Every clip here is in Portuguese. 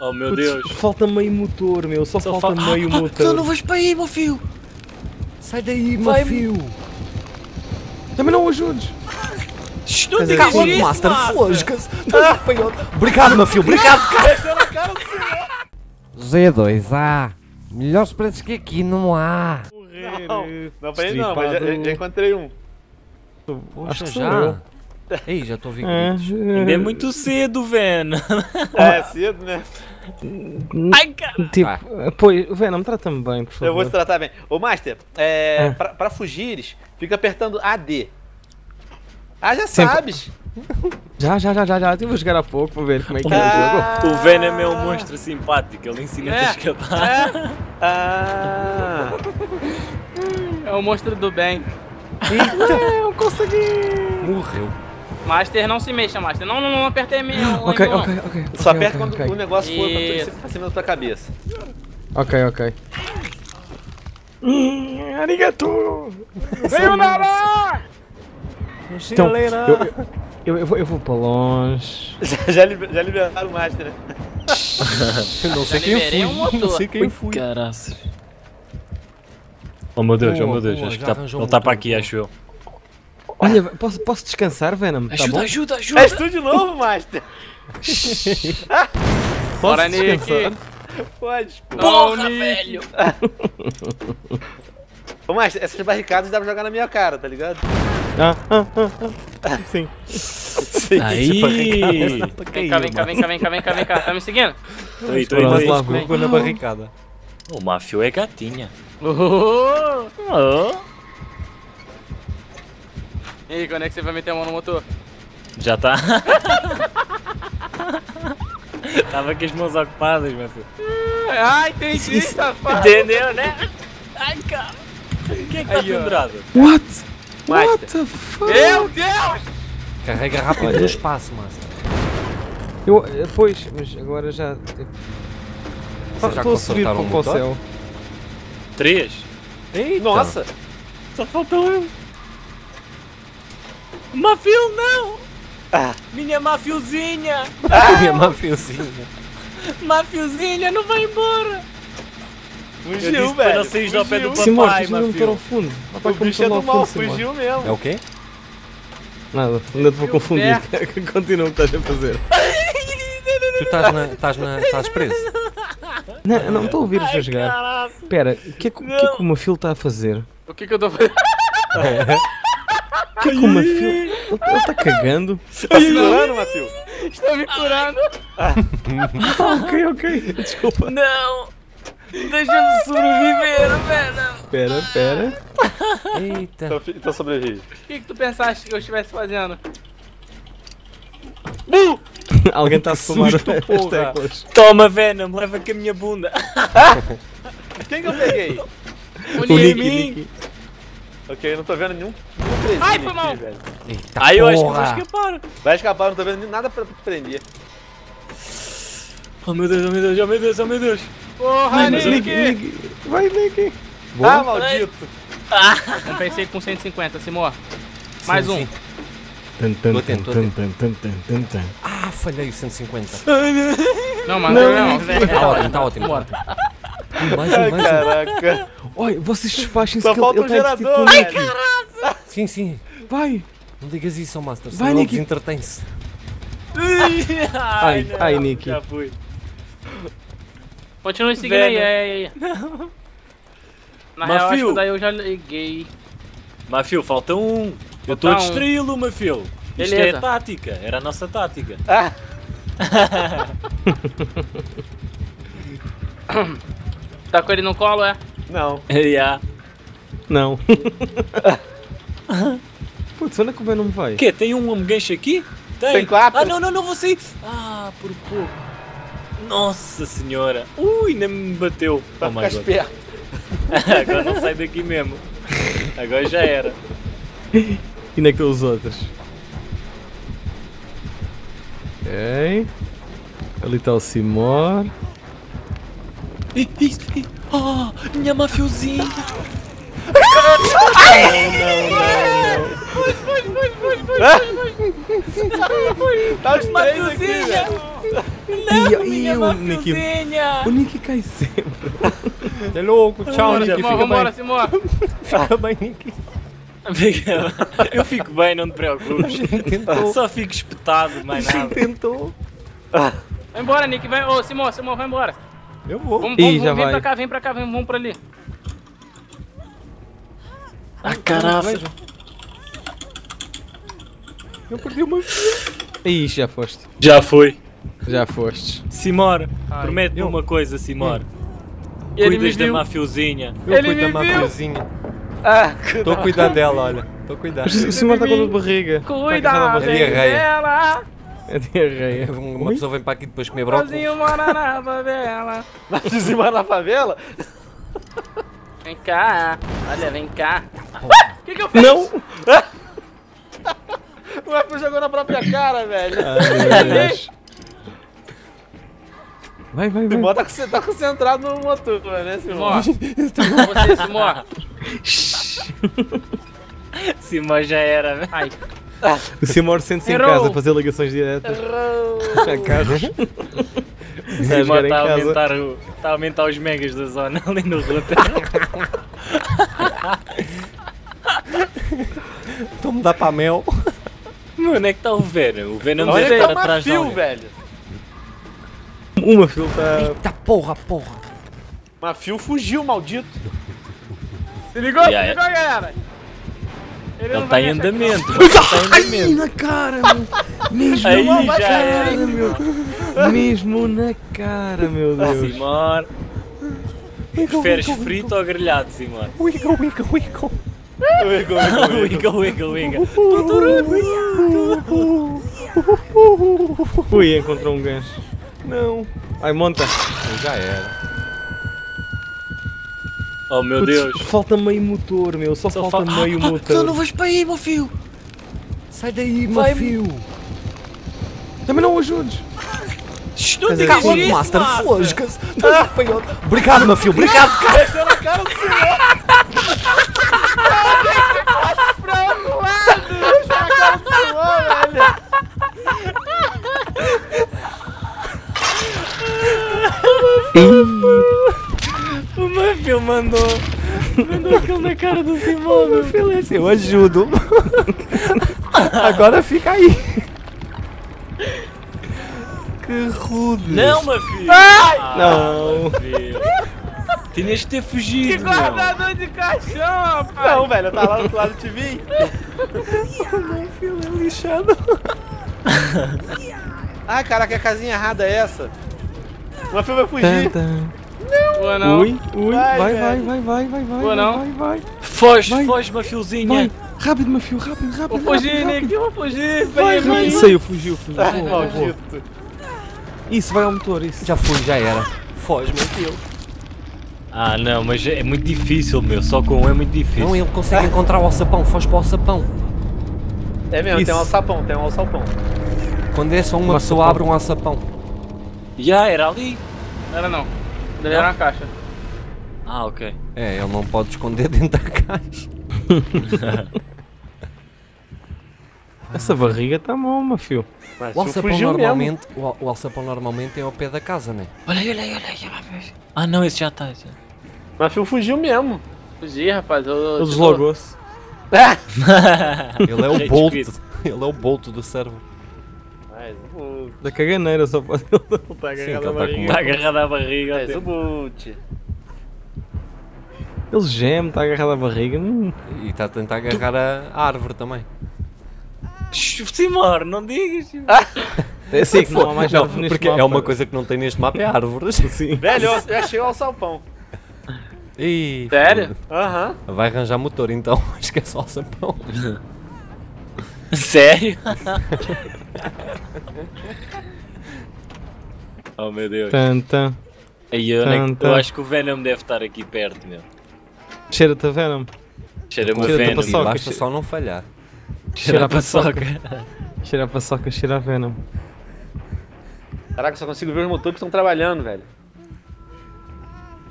Oh meu Putz, Deus. Falta meio motor, meu. Só, Só falta fal- meio Ah, motor. Tu não vais para aí, meu filho. Sai daí, Vai- Mafio. Também não o ajudes. Dizer, digas Calma, isso, Master, fosca-se. Obrigado, Mafio. Obrigado, cara. Z2A. Melhores preços que aqui não há. Não, não não, mas já, já encontrei um. Poxa, que já. Ei, já a ouvir gritos. Ainda é muito cedo, Ven. É, cedo, né? Ai, cara. Tipo, Tá. pois, Venom, trata-me bem, por favor. Eu vou te tratar bem. Ô, Master, é, Ah. pra, pra fugires, fica apertando AD. Ah, já Sempre. sabes. Já, já, já, já, já. Eu vou jogar há pouco para ver como é que é o Ah. jogo. O Venom é um monstro simpático, ele ensina-te É. a escapar. Ah, É o monstro do bem. eu consegui. Morreu. Master, não se mexa, Master. Não, não, não apertei meu. Ok, não. ok, ok. só ok, aperta ok, quando ok. o negócio for pra, Isso. pra cima da tua cabeça. Ok, ok. Arigato! Sayonara! Então, eu, eu, eu, eu vou, eu vou para longe. Já, já, liber- já liberaram o Master, né? Eu não sei quem eu fui. um. Não sei quem eu fui. Caraças. Oh meu Deus, oh meu Deus, boa, acho que já tá, está para motor, aqui, acho eu. Olha, posso, posso descansar, Venom? Tá bom? ajuda, ajuda. És tu de novo, Master. Posso Bora, Nick. descansar? Pode, pô. Porra, velho. Ô, Master, essas barricadas dá pra jogar na minha cara, tá ligado? Ah, ah, ah, ah. Sim. Sim. Aí. Vem cá, vem cá, vem cá, vem cá, vem cá, vem cá. Tá me seguindo? Tô aí, tô aí, aí. lá, na barricada. O Mafio é gatinha. Oh! Oh. E aí, quando é que você vai meter a mão no motor? Já tá. Tava com as mãos ocupadas, meu filho. Ai, entendi, safado. Entendeu, né? Ai, cara. Quem é que tá Aí, ó. pendurado? What? Master. What the fuck? Meu Deus! Carrega rápido no espaço, Master. Eu, eh, pois, mas agora já. Vocês já Estou a subir para, o motor? céu. Três? Nossa. Só faltou eu. Mafio, não! Ah. Minha mafiozinha! Minha mafiozinha. Mafiozinha, não vai embora! Eu Fugiu, disse para velho. sair ao pé do fugiu. Simão, papai, tens de meter ao Mafio. fundo. Papai, O bicho é estou do mal, fundo, Simão. fugiu É mesmo. o quê? Nada, ainda te vou confundir. Continua o que estás a fazer. Tu estás na. estás na. estás preso. Não, não estou a ouvir-vos a Ai, jogar. caralho. Espera, o que, é que, o que é que o Mafio está a fazer? O que que eu tô fazendo? O que é que o Mafio. Ele está cagando? Tá segurando, Mafio? Estou me curando. ok, ok. Desculpa. Não! Deixa-me sobreviver, velho! Espera, espera. Eita. Então, então sobrevive. O que que tu pensaste que eu estivesse fazendo? Alguém está a fumar as teclas. Toma, Venom, leva com a minha bunda! Quem que eu peguei? O O Nick. ok, eu não tô vendo nenhum, presídio Ai, foi aqui, mal. velho. Eita Aí eu acho que eu porra. escapar! Vai escapar, não tô vendo nada pra te prender. Oh meu Deus, oh meu Deus, oh meu Deus, oh meu Deus! Porra, Nick. Nick, Nick. Vai, Nick. Ah, maldito. Compensei com 150, Simor. Mais Sim, um. tan, tan, tan, tan. Ah, falhei o 150. Não, mas não, não. Tá ótimo, tá ótimo. Bora. Mais um, Ai, mais um. caraca. Olha, vocês despachem-se Só que ele falta o gerador, com o Nick. velho. Sim, sim. Vai. Não digas isso, ó Master. Vai, Senão ele Nick. desentretém-se. Ai, não, ai, Nick. Já fui. Continue seguindo aí, Velho. é, é, é. Na real, acho Mafio. que daí eu já liguei. Mafio, falta um! Eu estou a Falta um. distraí-lo, Mafio! Isto é Beleza. tática, era a nossa tática. Ah, Tá com ele no colo, é? não. Yeah. Não. Putz, onde é que o Venom vai? Quê? Tem um gancho aqui? Tem. Tem quatro. Ah, não, não, não vou sair! Ah, por pouco. Nossa senhora! Ui, ainda me bateu. Pra Oh ficar esperto. Agora não sai daqui mesmo. Agora já era. E onde é que estão os outros? Ok. Ali está o Simor. Ih, ih, ih. Ah, minha mafiozinha! Tá os três aqui, velho. e, e Minha o mafiozinha! O Nicky cai sempre. É louco, tchau, Simão, fica vambora, bem. Simão. Fica bem, Nicky. Eu fico bem, não te preocupes. Só fico espetado, mais nada. Tentou. Vai embora, Nick. Vai. Ô, Simão, Simão, vai embora. Eu vou. Vamos, vamos, vamos, vem vai. pra cá, vem pra cá, vem, vamos pra ali. Ah, caraca. Eu perdi uma filha. Ih, já foste. Já foi. Já foste. Simor, promete-me eu- uma coisa, Simor. Ele me Cuidas da viu. mafiozinha. Eu Ele cuido da mafiozinha. Ah, Estou a cuidar dela, olha. Estou a cuidar. O senhor está com dor de barriga. Cuida É bem barriga. diarreia. dela. É diarreia. Uma pessoa vem para aqui depois comer brócolis. Sozinho mora na favela. de cima na favela? Vem cá. Olha, vem cá. O que que eu fiz? Não! O F jogou na própria cara, velho. Ai. Vai, vai, O vai. Simão tá, tá concentrado no motor, né, Simão? Simó. Você, Simó. Simor já era, velho. Ai. O Simor sente-se em Errou. casa a fazer ligações diretas. A casa. Simor em está a casa. aumentar, o, tá a aumentar os megas da zona ali no router. Então me dá para a mel. Mano, onde é que está o Venom? O Venom Olha deve estar tá atrás de Mafio, alguém. velho. Uma fila está. Eita porra, porra. Mafio fugiu, maldito. Se ligou? Yeah, Se ligou, galera? Ele não está vai em andamento. Ele está em Ai, andamento. na cara, meu. Mesmo Aí na já era. cara, meu. Mesmo na cara, meu Deus. Simor. Preferes frito ou grelhado, Simor? Wiggle, wiggle, wiggle. Wiggle, wiggle, wiggle. Ui, encontrou um gancho. Não. Ai, monta. Já era. Oh meu Putz, Deus. Falta meio motor, meu. Só, Só falta fal- meio Ah, motor. vais para aí, meu filho. Sai daí, meu filho. Também não o ajudes. É digas assim, isso, Master, Master. fosca-se. Obrigado, meu filho. Obrigado, cara. Esse é na cara do é na cara do Simão, velho. O Mafio mandou. Mandou aquele na cara do Simão. meu filho. Eu ajudo. Agora fica aí. Que rude. Não, Mafio. Não. Mafio. Tinhas de ter fugido. meu. Guardador de caixão, rapaz. Não, velho, eu tava lá do outro lado de mim. Filho é lixado. Ai, caraca, que casinha errada é essa? O Mafio vai fugir. Boa não. Ui, ui. Vai, Vai, vai, vai, vai, vai, vai. Boa, não. Vai, vai. Foge, Vai. foge, Mafiozinha. Vai. Rápido, meu filho. Rápido, rápido. Vou fugir, Nick. Eu vou fugir. Vai, vai. vem. Saiu, fugiu, fugiu. Ai, vou. maldito. Isso, vai ao motor, isso. Já fui, já era. Foge, meu filho. Ah, não, mas é muito difícil, meu. Só com um é muito difícil. Não, ele consegue encontrar o alçapão. Foge para o alçapão. É mesmo, Isso. tem um alçapão, tem um alçapão. Quando é só uma Um pessoa, alçapão. abre um alçapão. Já, era ali. Era não. Deve era na caixa. Ah, ok. É, ele não pode esconder dentro da caixa. Essa barriga tá mal, meu filho. Mas O alçapão normalmente, o, al- o alçapão normalmente é ao pé da casa, né? Olha aí, olha aí, olha aí. olha aí. Ah, não, esse já está. Já. Mafio fugiu mesmo. Fugir, rapaz. Eu, eu, Ele deslogou-se. Ele é o Rage Bolt. Ele é o Bolt do servo. Mas o Da caganeira só pode. Ele tá Sim, agarrado que à tá barriga. Está agarrado à barriga. Mas o boot. Ele geme, está agarrado à barriga. Hum. E está a tentar agarrar a árvore também. Simor, não digas. É assim que não há mais Não, porque mapa. é uma coisa que não tem neste mapa, é árvores. Sim. Velho, eu eu achei o alçapão. Ih, Sério? Aham. foda. Vai arranjar motor então, esquece o alçapão. Sério? oh meu Deus. Tanta. Aí, eu, Tanta. eu acho que o Venom deve estar aqui perto, meu. Cheira-te a Venom. Cheira-me a Venom. Basta só não falhar. Cheira a paçoca. Cheira a paçoca, cheira a Venom. Caraca, só consigo ver os motores que estão trabalhando, velho.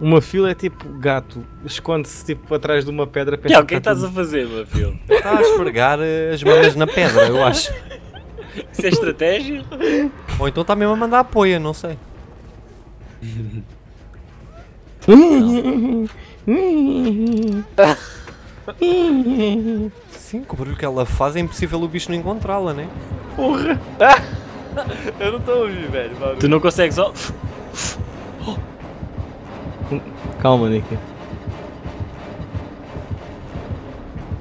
Uma fila é tipo gato. Esconde-se tipo atrás de uma pedra. Que, o que que é que tá estás a fazer, meu filho? Está a esfregar eh, as mamas na pedra, eu acho. Isso é estratégia? Ou então tá mesmo a mandar apoio, não sei. Sim, com o barulho que ela faz é impossível o bicho não encontrá-la, né? Porra! Eu não tô ouvindo, velho. barulho. Tu não consegues só. Calma, Nick.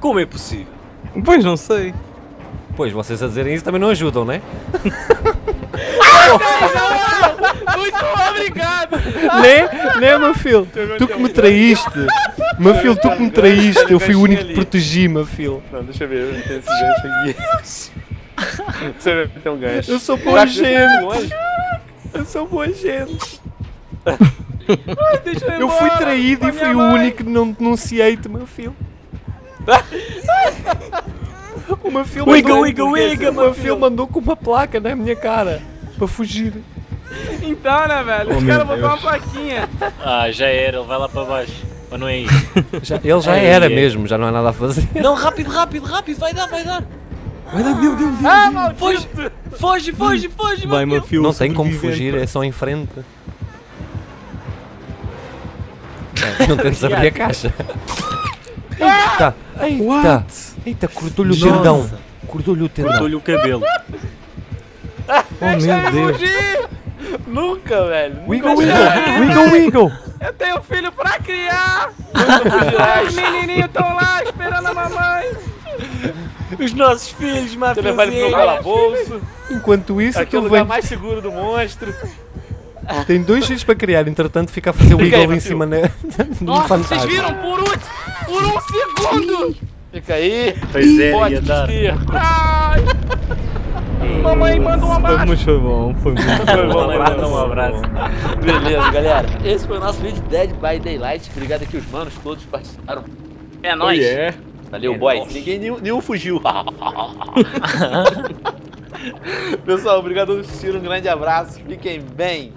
Como é possível? Pois não sei. Pois, vocês a dizerem isso também não ajudam, né? Muito obrigado! Né? Né, meu filho? Tu que me traíste! Meu filho, tu que me traíste! Eu fui o único que protegi, meu filho! Não, deixa eu ver, eu tenho esse gancho aqui. Deixa eu ver se tem um gancho. Eu sou boa gente! Eu sou boa gente! Deixa eu Eu fui traído e fui o único que não denunciei-te, meu filho! O meu filho Wiga, mandou, wiga, wiga, o meu meu filho mandou com uma placa na minha cara para fugir. Então, né, velho? Oh, Os caras botaram uma plaquinha. Ah, já era, ele vai lá para baixo. Ou não é isso? Já- ele já Ei, era ei. mesmo, já não há nada a fazer. não, rápido, rápido, rápido, vai dar, vai dar. Ah, maldito! Foge, foge, foge, foge, Vai, meu filho. Não tem como fugir, é só em frente. É, não tentes abrir a caixa. Eita! Eita! Eita, cortou-lhe o tendão! Cortou-lhe o tendão! Cortou-lhe o cabelo. Oh, meu Deus. Fugir! Nunca, velho. Wiggle, Nunca wiggle! Wiggle, wiggle! Eu tenho filho pra criar! Os menininhos estão lá esperando a mamãe! Os nossos filhos, Você levar ele pro calabouço. Enquanto isso, Aqui é o lugar vem. mais seguro do monstro. Tem dois filhos para criar, entretanto fica a fazer o wiggle em cima né? um Nossa, vocês viram por último? Por um segundo! Fica aí. Pois é, Pode ia dar. Mamãe, manda um abraço! Foi bom, foi muito Foi bom, Mamãe, manda um abraço. Beleza, galera. Esse foi o nosso vídeo Dead by Daylight. Obrigado aqui os manos todos que participaram. É nóis! Valeu, É boys. nóis. Ninguém nenhum, nenhum fugiu. Pessoal, obrigado por assistir. Um grande abraço. Fiquem bem.